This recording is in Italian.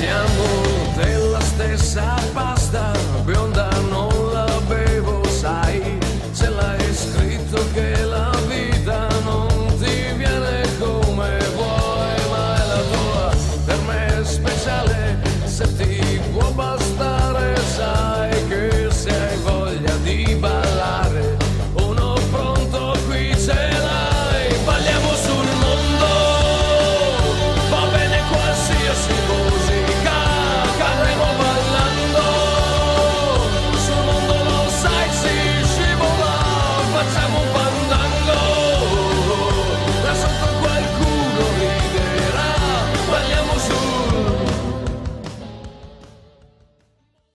Siamo della stessa pasta, bionda non la bevo, sai, se l'hai scritto che la vita non ti viene come vuoi, ma è la tua, per me è speciale, se ti può bastare.